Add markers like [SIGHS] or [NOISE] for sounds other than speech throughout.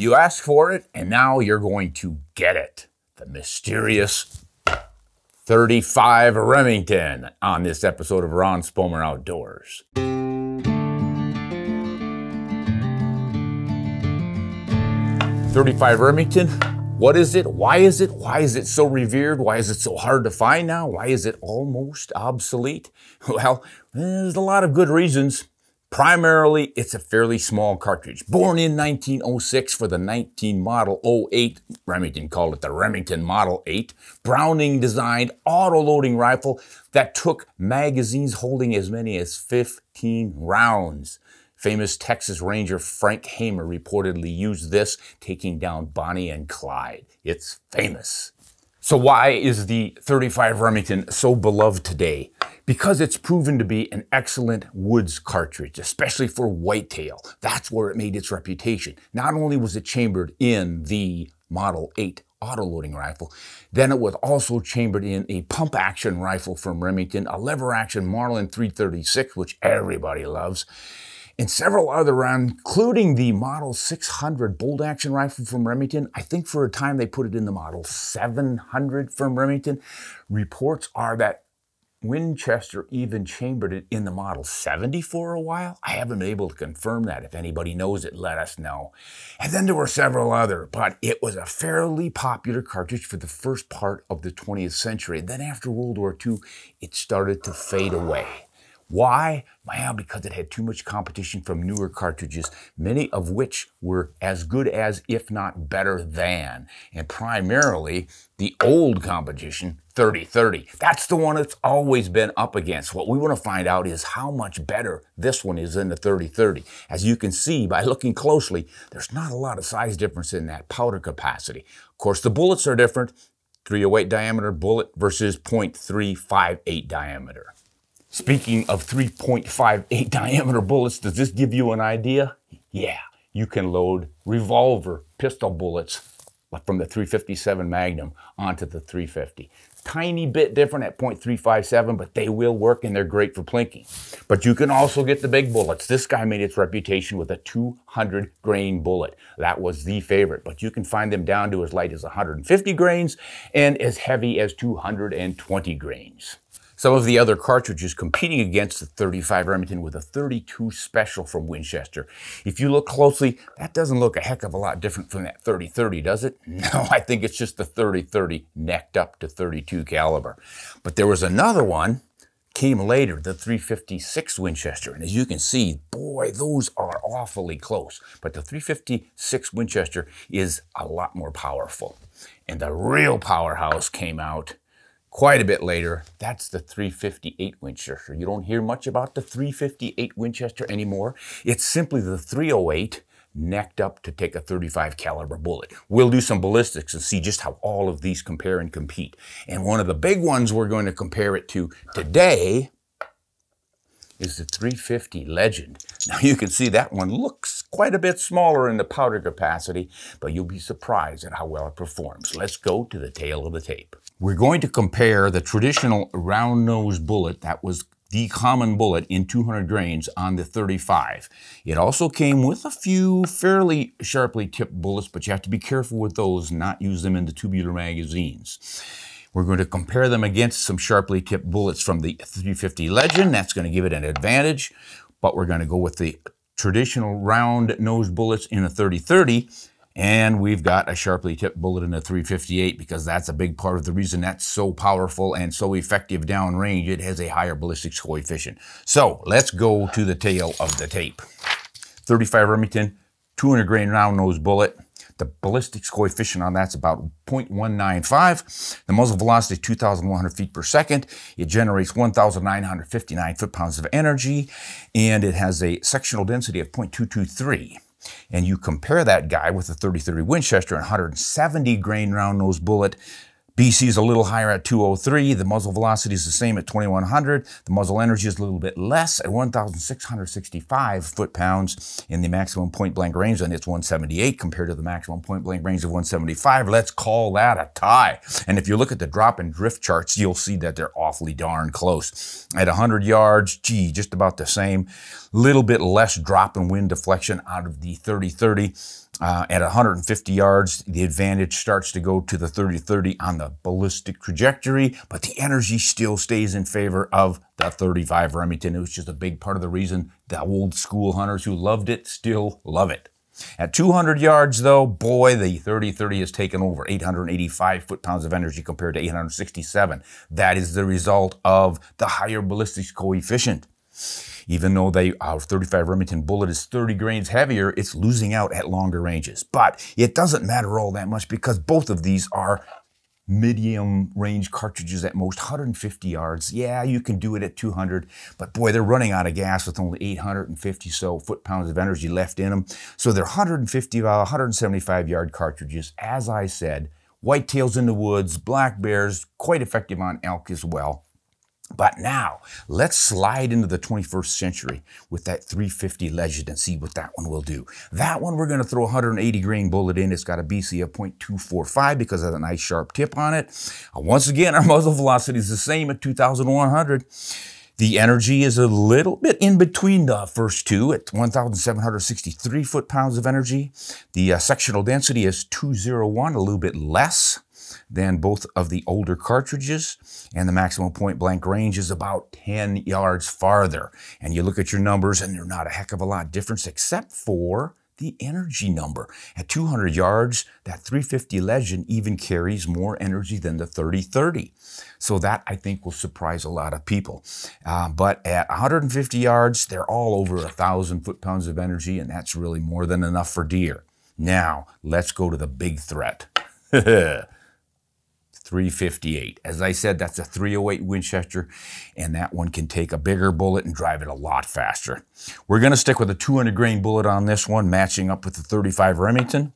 You asked for it, and now you're going to get it. The mysterious 35 Remington on this episode of Ron Spomer Outdoors. 35 Remington, what is it? Why is it? Why is it so revered? Why is it so hard to find now? Why is it almost obsolete? [LAUGHS] Well, there's a lot of good reasons. Primarily, it's a fairly small cartridge. Born in 1906 for the 19 Model 08, Remington called it the Remington Model 8, Browning designed auto-loading rifle that took magazines holding as many as 15 rounds. Famous Texas Ranger Frank Hamer reportedly used this, taking down Bonnie and Clyde. It's famous. So why is the 35 Remington so beloved today? Because it's proven to be an excellent woods cartridge, especially for whitetail. That's where it made its reputation. Not only was it chambered in the Model 8 autoloading rifle, then it was also chambered in a pump action rifle from Remington, a lever action Marlin 336, which everybody loves, and several other rounds, including the Model 600 bolt action rifle from Remington. I think for a time they put it in the Model 700 from Remington. Reports are that Winchester even chambered it in the Model 70 for a while. I haven't been able to confirm that. If anybody knows it, let us know. And then there were several other, but it was a fairly popular cartridge for the first part of the 20th century. Then after World War II, it started to fade away. Why? Well, because it had too much competition from newer cartridges, many of which were as good as, if not better than, and primarily the old competition, 3030. That's the one that's always been up against. What we want to find out is how much better this one is than the 3030. As you can see by looking closely, there's not a lot of size difference in that powder capacity. Of course, the bullets are different. 308 diameter bullet versus .358 diameter. Speaking of 3.58 [LAUGHS] diameter bullets, does this give you an idea? Yeah, you can load revolver pistol bullets from the 357 Magnum onto the 350. Tiny bit different at .357, but they will work and they're great for plinking. But you can also get the big bullets. This guy made its reputation with a 200 grain bullet. That was the favorite, but you can find them down to as light as 150 grains and as heavy as 220 grains. Some of the other cartridges competing against the 35 Remington with a 32 Special from Winchester. If you look closely, that doesn't look a heck of a lot different from that 30-30, does it? [LAUGHS] No, I think it's just the 30-30 necked up to 32 caliber. But there was another one came later, the 356 Winchester. And as you can see, boy, those are awfully close. But the 356 Winchester is a lot more powerful. And the real powerhouse came out quite a bit later, that's the 358 Winchester. You don't hear much about the 358 Winchester anymore. It's simply the 308 necked up to take a 35 caliber bullet. We'll do some ballistics and see just how all of these compare and compete. And one of the big ones we're going to compare it to today is the 350 Legend. Now you can see that one looks quite a bit smaller in the powder capacity, but you'll be surprised at how well it performs. Let's go to the tale of the tape. We're going to compare the traditional round nose bullet that was the common bullet in 200 grains on the 35. It also came with a few fairly sharply tipped bullets, but you have to be careful with those, not use them in the tubular magazines. We're going to compare them against some sharply tipped bullets from the 350 Legend. That's going to give it an advantage, but we're going to go with the traditional round nose bullets in a 3030 and we've got a sharply tipped bullet in a 358 because that's a big part of the reason that's so powerful and so effective downrange. It has a higher ballistics coefficient. So let's go to the tale of the tape. 35 Remington, 200 grain round nose bullet. The ballistics coefficient on that's about 0.195. The muzzle velocity is 2,100 feet per second. It generates 1,959 foot-pounds of energy, and it has a sectional density of 0.223 and you compare that guy with a 30-30 Winchester and 170 grain round nose bullet, BC is a little higher at 203. The muzzle velocity is the same at 2100. The muzzle energy is a little bit less at 1665 foot-pounds in the maximum point-blank range, and it's 178 compared to the maximum point-blank range of 175. Let's call that a tie. And if you look at the drop and drift charts, you'll see that they're awfully darn close. At 100 yards, gee, just about the same. Little bit less drop and wind deflection out of the 30-30 Uh, at 150 yards, the advantage starts to go to the 30-30 on the ballistic trajectory, but the energy still stays in favor of the 35 Remington. It was just a big part of the reason the old school hunters who loved it still love it. At 200 yards, though, boy, the 30-30 has taken over 885 foot-pounds of energy compared to 867. That is the result of the higher ballistics coefficient. Even though they, our 35 Remington bullet is 30 grains heavier, it's losing out at longer ranges. But it doesn't matter all that much because both of these are medium range cartridges at most 150 yards. Yeah, you can do it at 200, but boy, they're running out of gas with only 850 so foot pounds of energy left in them. So they're 150, 175 yard cartridges. As I said, whitetails in the woods, black bears, quite effective on elk as well. But now, let's slide into the 21st century with that 350 Legend and see what that one will do. That one, we're going to throw a 180 grain bullet in. It's got a BC of 0.245 because of the nice sharp tip on it. Uh, once again, [LAUGHS] our muzzle velocity is the same at 2,100. The energy is a little bit in between the first two at 1,763 foot-pounds of energy. The uh, sectional density is 201, a little bit less than both of the older cartridges, and the maximum point blank range is about 10 yards farther. And you look at your numbers, and they're not a heck of a lot difference except for the energy number. At 200 yards, that 350 Legend even carries more energy than the 3030. So that, I think, will surprise a lot of people. Uh, but at 150 yards, they're all over a 1,000 foot-pounds of energy, and that's really more than enough for deer. Now, let's go to the big threat. [LAUGHS] 358. As I said, that's a 308 Winchester, and that one can take a bigger bullet and drive it a lot faster. We're going to stick with a 200 grain bullet on this one, matching up with the 35 Remington.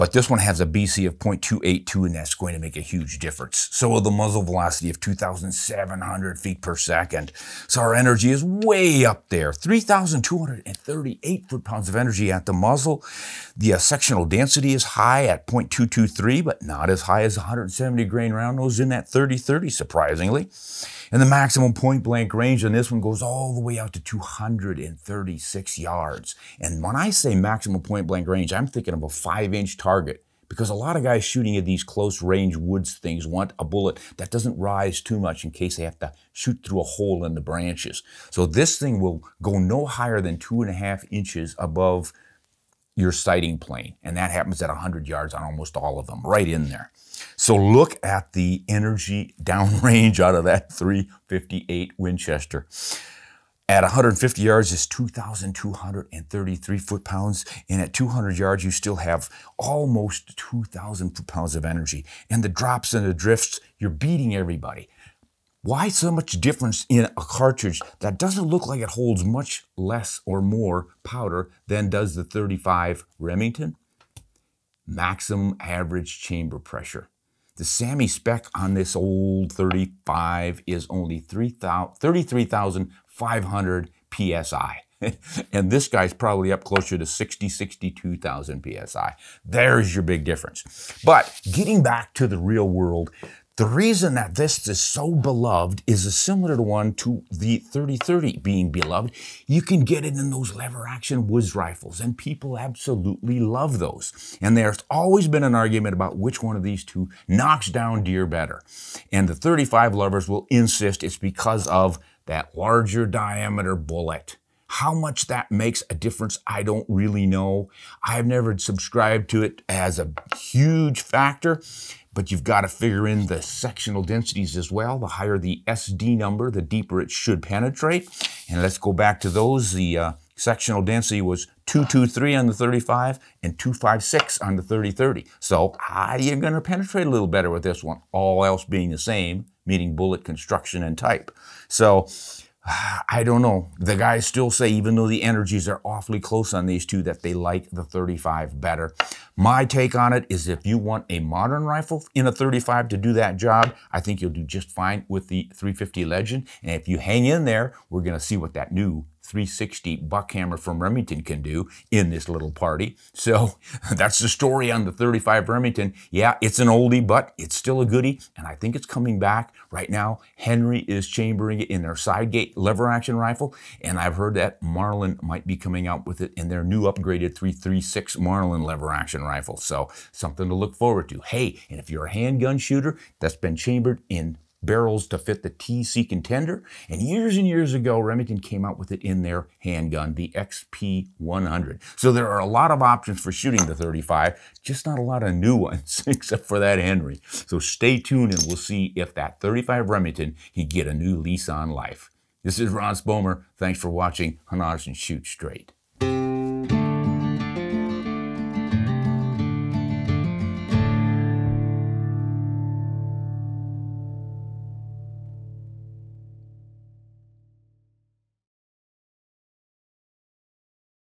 But this one has a BC of 0.282, and that's going to make a huge difference. So will the muzzle velocity of 2,700 feet per second. So our energy is way up there. 3,238 foot-pounds of energy at the muzzle. The uh, sectional density is high at 0.223, but not as high as 170 grain round nose in that 30-30, surprisingly. And the maximum point blank range on this one goes all the way out to 236 yards. And when I say maximum point blank range, I'm thinking of a five inch target because a lot of guys shooting at these close range woods things want a bullet that doesn't rise too much in case they have to shoot through a hole in the branches. So this thing will go no higher than two and a half inches above your sighting plane. And that happens at 100 yards on almost all of them, right in there. So look at the energy downrange out of that 358 Winchester. At 150 yards is 2,233 foot-pounds, and at 200 yards you still have almost 2,000 foot-pounds of energy. And the drops and the drifts, you're beating everybody. Why so much difference in a cartridge that doesn't look like it holds much less or more powder than does the 35 Remington? Maximum average chamber pressure. The SAAMI spec on this old 35 is only 33,500 PSI. [LAUGHS] and this guy's probably up closer to 60, 62,000 PSI. There's your big difference. But getting back to the real world, the reason that this is so beloved is a similar to one to the 3030 being beloved. You can get it in those lever action woods rifles, and people absolutely love those. And there's always been an argument about which one of these two knocks down deer better. And the 35 lovers will insist it's because of that larger diameter bullet. How much that makes a difference, I don't really know. I've never subscribed to it as a huge factor but you've got to figure in the sectional densities as well. The higher the SD number, the deeper it should penetrate. And let's go back to those. The uh, sectional density was 223 on the 35 and 256 on the 3030. So uh, you're going to penetrate a little better with this one, all else being the same, meaning bullet construction and type. So [SIGHS] I don't know. The guys still say, even though the energies are awfully close on these two, that they like the 35 better. My take on it is if you want a modern rifle in a 35 to do that job, I think you'll do just fine with the 350 Legend. And if you hang in there, we're going to see what that new 360 Buckhammer from Remington can do in this little party. So [LAUGHS] that's the story on the 35 Remington. Yeah, it's an oldie, but it's still a goodie, and I think it's coming back. Right now, Henry is chambering it in their side gate lever action rifle, and I've heard that Marlin might be coming out with it in their new upgraded 336 Marlin lever action rifle. So something to look forward to. Hey, and if you're a handgun shooter that's been chambered in barrels to fit the TC contender. And years and years ago, Remington came out with it in their handgun, the XP100. So there are a lot of options for shooting the 35, just not a lot of new [LAUGHS] ones, except for that Henry. So stay tuned and we'll see if that 35 Remington can get a new lease on life. This is Ron Spomer. Thanks for watching Hunt Honest and Shoot Straight.